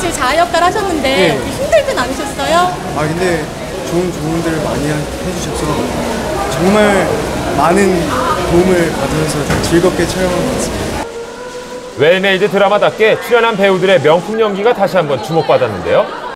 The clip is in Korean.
씨 자아 역할 하셨는데 예. 네. 힘들진 않으셨어요? 아 근데 좋은 조언들을 많이 해주셔서 정말 많은 도움을 받으면서 즐겁게 촬영한 것 같습니다. well-made 드라마답게 출연한 배우들의 명품 연기가 다시 한번 주목받았는데요.